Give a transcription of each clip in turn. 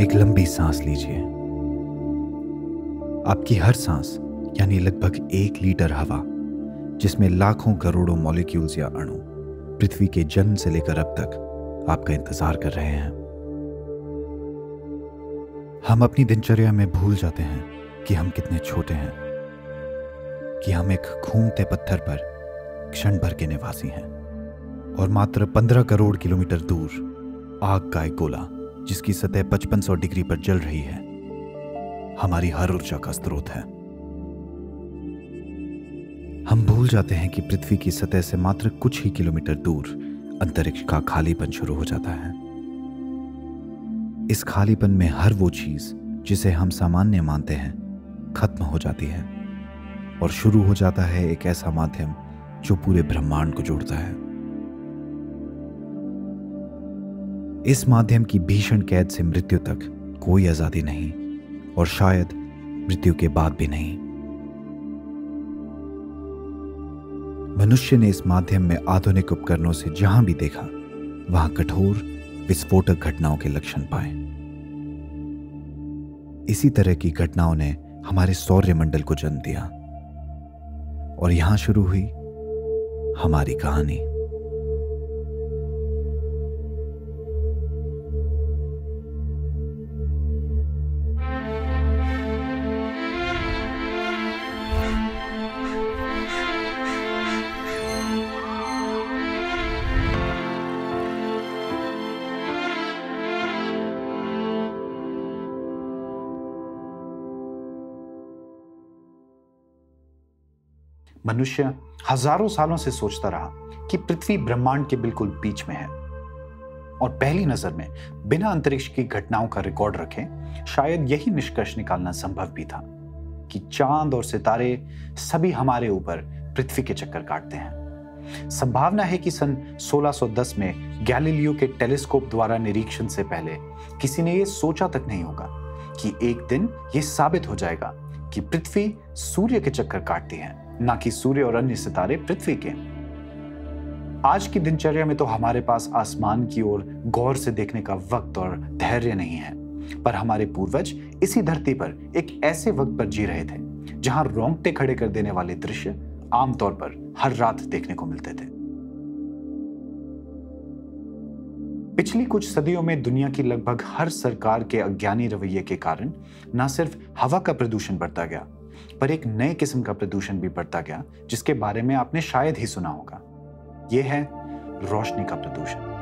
एक लंबी सांस लीजिए। आपकी हर सांस, यानी लगभग एक लीटर हवा, जिसमें लाखों करोड़ों मॉलिक्यूल्स या अणु, पृथ्वी के जन्म से लेकर अब तक आपका इंतज़ार कर रहे हैं। हम अपनी दिनचर्या में भूल जाते हैं कि हम कितने छोटे हैं, कि हम एक घूमते पत्थर पर क्षण भर के निवासी हैं, और मात्र पंद्रह करोड़ किलोमीटर दूर आग का एक गोला जिसकी सतह 5500 डिग्री पर जल रही है। हमारी हर ऊर्जा का स्रोत है। हम भूल जाते हैं कि पृथ्वी की सतह से मात्र कुछ ही किलोमीटर दूर अंतरिक्ष का खालीपन शुरू हो जाता है। इस खालीपन में हर वो चीज़ जिसे हम सामान्य मानते हैं, खत्म हो जाती है। और शुरू हो जाता है एक ऐसा माध्यम जो पूरे ब्रह्मांड को जोड़ता है। इस माध्यम की भीषण कैद से मृत्यु तक कोई आज़ादी नहीं और शायद मृत्यु के बाद भी नहीं। मनुष्य ने इस माध्यम में आधुनिक उपकरणों से जहाँ भी देखा, वहाँ कठोर, विस्फोटक घटनाओं के लक्षण पाए। इसी तरह की घटनाओं ने हमारे सौर्य मंडल को जन्म दिया। और यहाँ शुरू हुई हमारी कहानी। मनुष्य हज़ारों सालों से सोचता रहा कि पृथ्वी ब्रह्मांड के बिल्कुल बीच में है। और पहली नज़र में बिना अंतरिक्ष की घटनाओं का रिकॉर्ड रखें, शायद यही निष्कर्ष निकालना संभव भी था कि चाँद और सितारे सभी हमारे ऊपर पृथ्वी के चक्कर काटते हैं। संभावना है कि सन 1610 में गैलीलियो के टेलीस्कोप द्वारा निरीक्षण से पहले किसी ने यह सोचा तक नहीं होगा कि एक दिन यह साबित हो जाएगा कि पृथ्वी सूर्य के चक्कर काटती है। ना कि सूर्य और अन्य सितारे पृथ्वी के। आज की दिनचर्या में तो हमारे पास आसमान की ओर गौर से देखने का वक्त और धैर्य नहीं है, पर हमारे पूर्वज इसी धरती पर एक ऐसे वक्त पर जी रहे थे, जहाँ रोंगटे खड़े कर देने वाले दृश्य आमतौर पर हर रात देखने को मिलते थे। पिछली कुछ सदियों में दुनिया की लगभग हर सरकार के अज्ञानी रवैये के कारण न सिर्फ़ हवा का प्रदूषण बढ़ता गया पर एक नए किस्म का प्रदूषण भी बढ़ता गया, जिसके बारे में आपने शायद ही सुना होगा। यह है रोशनी का प्रदूषण।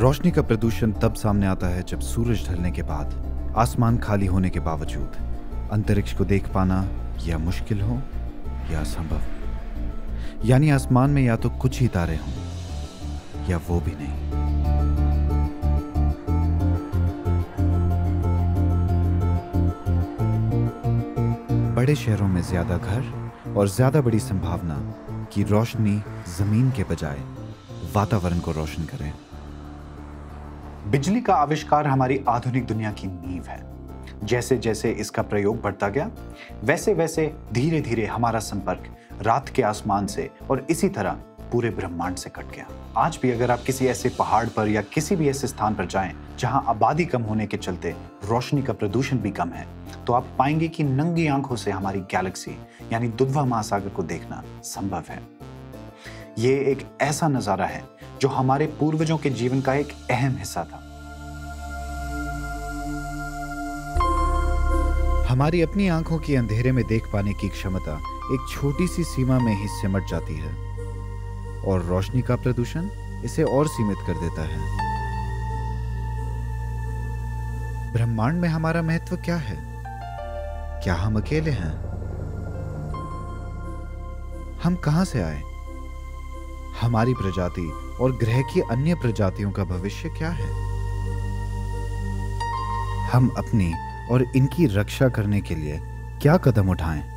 रोशनी का प्रदूषण तब सामने आता है जब सूरज ढलने के बाद, आसमान खाली होने के बावजूद। अंतरिक्ष को देख पाना या मुश्किल हो या असंभव। यानी आसमान में या तो कुछ ही तारे हों या वो भी नहीं। बड़े शहरों में ज़्यादा घर और ज़्यादा बड़ी संभावना कि रोशनी ज़मीन के बजाय वातावरण को रोशन करे। बिजली का आविष्कार हमारी आधुनिक दुनिया की नींव है। जैसे जैसे इसका प्रयोग बढ़ता गया वैसे वैसे धीरे धीरे हमारा संपर्क रात के आसमान से और इसी तरह पूरे ब्रह्मांड से कट गया। आज भी अगर आप किसी ऐसे पहाड़ पर या किसी भी ऐसे स्थान पर जाएँ, जहाँ आबादी कम होने के चलते रोशनी का प्रदूषण भी कम है तो आप पाएँगे कि नंगी आँखों से हमारी गैलेक्सी यानी दुधवा महासागर को देखना संभव है। ये एक ऐसा नज़ारा है, जो हमारे पूर्वजों के जीवन का एक अहम हिस्सा था। हमारी अपनी आँखों की अंधेरे में देख पाने की क्षमता एक छोटी सी सीमा में ही सिमट जाती है। और रोशनी का प्रदूषण इसे और सीमित कर देता है। ब्रह्मांड में हमारा महत्व क्या है? क्या हम अकेले हैं? हम कहाँ से आए? हमारी प्रजाति और ग्रह की अन्य प्रजातियों का भविष्य क्या है? हम अपनी और इनकी रक्षा करने के लिए क्या कदम उठाएँ?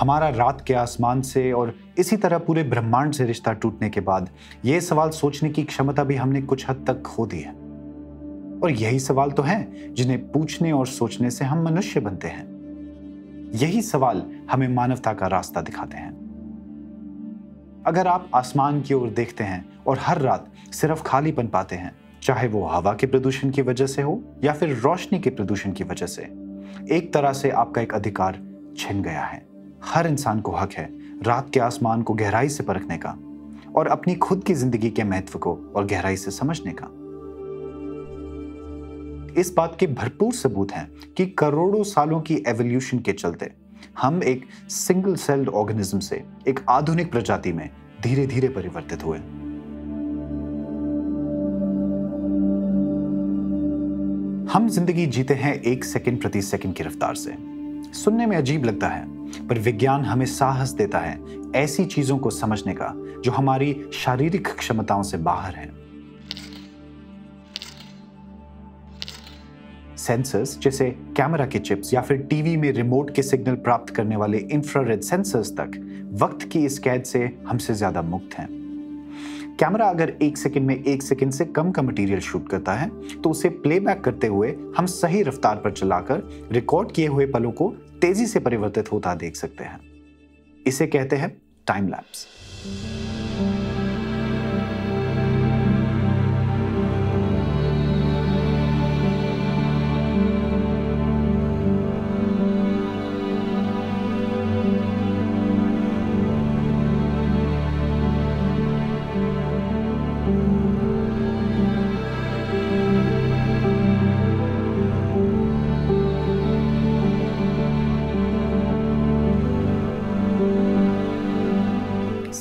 हमारा रात के आसमान से और इसी तरह पूरे ब्रह्मांड से रिश्ता टूटने के बाद ये सवाल सोचने की क्षमता भी हमने कुछ हद तक खो दी है। और यही सवाल तो हैं जिन्हें पूछने और सोचने से हम मनुष्य बनते हैं। यही सवाल हमें मानवता का रास्ता दिखाते हैं। अगर आप आसमान की ओर देखते हैं और हर रात सिर्फ़ खालीपन पाते हैं, चाहे वो हवा के प्रदूषण की वजह से हो या फिर रोशनी के प्रदूषण की वजह से, एक तरह से आपका एक अधिकार छिन गया है। हर इंसान को हक है रात के आसमान को गहराई से परखने का और अपनी खुद की ज़िंदगी के महत्व को और गहराई से समझने का। इस बात के भरपूर सबूत हैं कि करोड़ों सालों की एवोल्यूशन के चलते हम एक सिंगल सेल्ड ऑर्गेनिज्म से एक आधुनिक प्रजाति में धीरे धीरे परिवर्तित हुए। हम ज़िंदगी जीते हैं एक सेकंड प्रति सेकंड की रफ्तार से। सुनने में अजीब लगता है पर विज्ञान हमें साहस देता है ऐसी चीज़ों को समझने का, जो हमारी शारीरिक क्षमताओं से बाहर हैं। सेंसर्स जैसे कैमरा के चिप्स या फिर टीवी में रिमोट के सिग्नल प्राप्त करने वाले इंफ्रारेड सेंसर्स तक, वक्त की इस कैद से हमसे ज़्यादा मुक्त हैं। कैमरा अगर एक सेकंड में एक सेकंड से कम का मटेरियल शूट करता है तो उसे प्लेबैक करते हुए हम सही रफ्तार पर चलाकर रिकॉर्ड किए हुए पलों को तेज़ी से परिवर्तित होता देख सकते हैं। इसे कहते हैं टाइम लैप्स।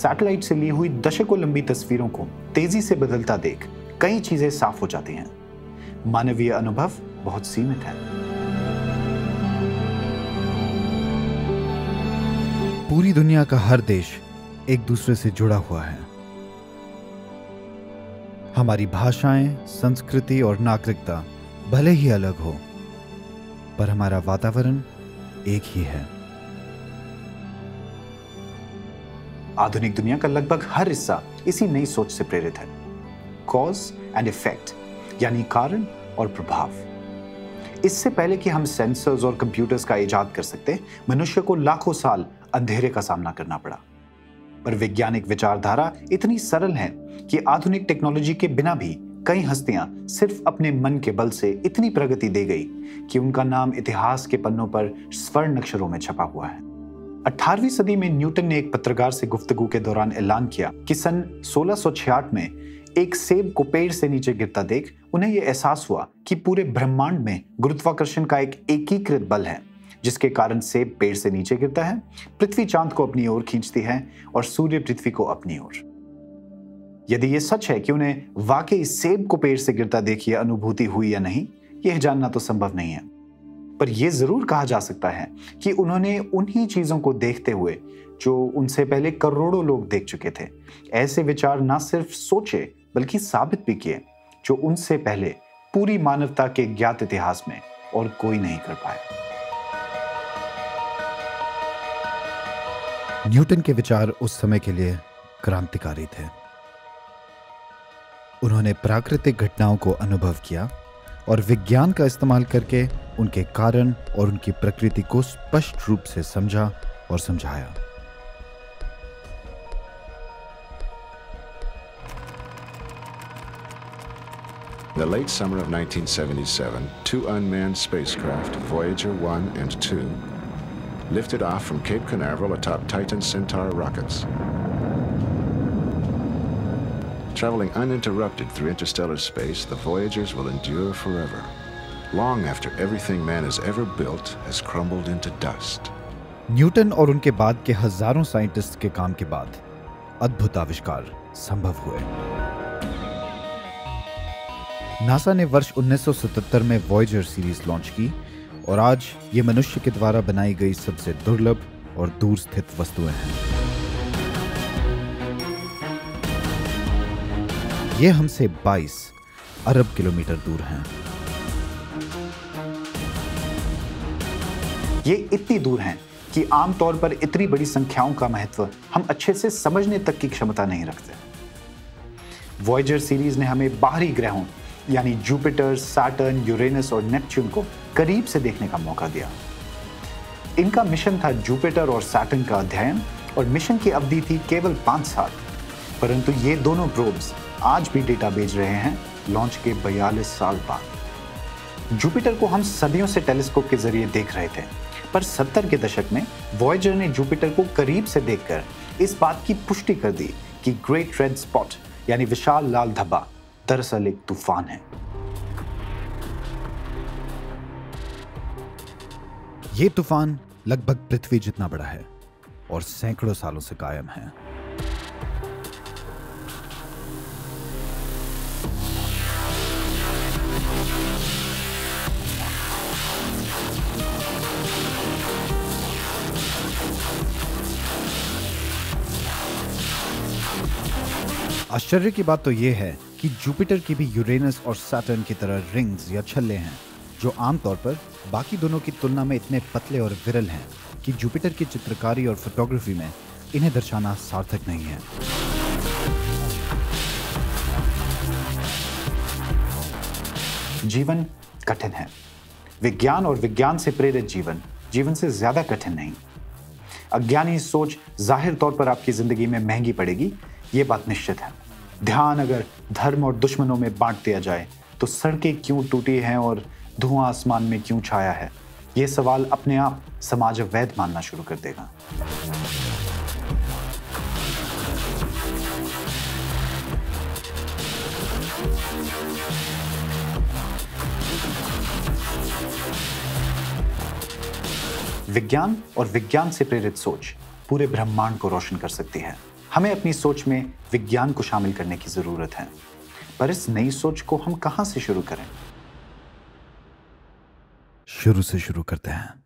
सैटेलाइट से ली हुई दशकों लंबी तस्वीरों को तेज़ी से बदलता देख कई चीज़ें साफ़ हो जाती हैं। मानवीय अनुभव बहुत सीमित है। पूरी दुनिया का हर देश एक दूसरे से जुड़ा हुआ है। हमारी भाषाएँ, संस्कृति और नागरिकता भले ही अलग हो, पर हमारा वातावरण एक ही है। आधुनिक दुनिया का लगभग हर हिस्सा इसी नई सोच से प्रेरित है। कॉज एंड इफ़ेक्ट यानी कारण और प्रभाव। इससे पहले कि हम सेंसर्स और कंप्यूटर्स का इजाद कर सकते, मनुष्य को लाखों साल अंधेरे का सामना करना पड़ा। पर वैज्ञानिक विचारधारा इतनी सरल है कि आधुनिक टेक्नोलॉजी के बिना भी कई हस्तियाँ सिर्फ़ अपने मन के बल से इतनी प्रगति दे गई कि उनका नाम इतिहास के पन्नों पर स्वर्ण अक्षरों में छपा हुआ है। 18वीं सदी में न्यूटन ने एक पत्रकार से गुफ्तगू के दौरान ऐलान किया कि सन 1666 में एक सेब को पेड़ से नीचे गिरता देख उन्हें यह एहसास हुआ कि पूरे ब्रह्मांड में गुरुत्वाकर्षण का एक एकीकृत बल है, जिसके कारण सेब पेड़ से नीचे गिरता है, पृथ्वी चाँद को अपनी ओर खींचती है और सूर्य पृथ्वी को अपनी ओर। यदि यह सच है कि उन्हें वाकई सेब को पेड़ से गिरता देखिए अनुभूति हुई या नहीं, यह जानना तो संभव नहीं है। पर यह ज़रूर कहा जा सकता है कि उन्होंने उन्हीं चीज़ों को देखते हुए, जो उनसे पहले करोड़ों लोग देख चुके थे, ऐसे विचार ना सिर्फ़ सोचे, बल्कि साबित भी किए, जो उनसे पहले पूरी मानवता के ज्ञात इतिहास में और कोई नहीं कर पाया न्यूटन के विचार उस समय के लिए क्रांतिकारी थे। उन्होंने प्राकृतिक घटनाओं को अनुभव किया और विज्ञान का इस्तेमाल करके उनके कारण और उनकी प्रकृति को स्पष्ट रूप से समझा और समझाया In the late summer of 1977, two unmanned spacecraft, Voyager 1 and 2, lifted off from Cape Canaveral atop Titan Centaur rockets. Traveling uninterrupted through interstellar space, the Voyagers will endure forever, long after everything man has ever built has crumbled into dust. Newton और उनके बाद के हज़ारों scientist के काम के बाद अद्भुत आविष्कार संभव हुए। नासा ने वर्ष 1977 में वॉयजर सीरीज़ लॉन्च की और आज ये मनुष्य के द्वारा बनाई गई सबसे दुर्लभ और दूर स्थित वस्तुएँ हैं। ये हमसे 22 अरब किलोमीटर दूर हैं। ये इतनी दूर हैं कि आमतौर पर इतनी बड़ी संख्याओं का महत्व हम अच्छे से समझने तक की क्षमता नहीं रखते। वॉयजर सीरीज़ ने हमें बाहरी ग्रहों, यानी जुपिटर सैटर्न यूरेनस और नेपच्यून को करीब से देखने का मौका दिया। इनका मिशन था जुपिटर और सैटर्न का अध्ययन, और मिशन की अवधि थी केवल पाँच साल। परंतु ये दोनों प्रोब्स आज भी डेटा भेज रहे हैं लॉन्च के बयालीस साल बाद। जुपिटर को हम सदियों से टेलीस्कोप के ज़रिए देख रहे थे। पर सत्तर के दशक में वॉयजर ने जुपिटर को करीब से देखकर इस बात की पुष्टि कर दी कि ग्रेट रेड स्पॉट यानी विशाल लाल धब्बा, दरअसल एक तूफ़ान है। ये तूफ़ान लगभग पृथ्वी जितना बड़ा है और सैकड़ों सालों से कायम है। आश्चर्य की बात तो यह है कि जुपिटर की भी यूरेनस और सैटर्न की तरह रिंग्स या छल्ले हैं, जो आमतौर पर बाकी दोनों की तुलना में इतने पतले और विरल हैं कि जुपिटर की चित्रकारी और फोटोग्राफी में इन्हें दर्शाना सार्थक नहीं है। जीवन कठिन है। विज्ञान और विज्ञान से प्रेरित जीवन जीवन से ज़्यादा कठिन नहीं। अज्ञानी सोच ज़ाहिर तौर पर आपकी ज़िंदगी में महँगी पड़ेगी, ये बात निश्चित है। ध्यान अगर धर्म और दुश्मनों में बांट दिया जाए तो सड़कें क्यों टूटी हैं और धुआँ आसमान में क्यों छाया है? ये सवाल अपने आप समाज वैध मानना शुरू कर देगा। विज्ञान और विज्ञान से प्रेरित सोच पूरे ब्रह्मांड को रोशन कर सकती है। हमें अपनी सोच में विज्ञान को शामिल करने की ज़रूरत है। पर इस नई सोच को हम कहाँ से शुरू करें? शुरू से शुरू करते हैं।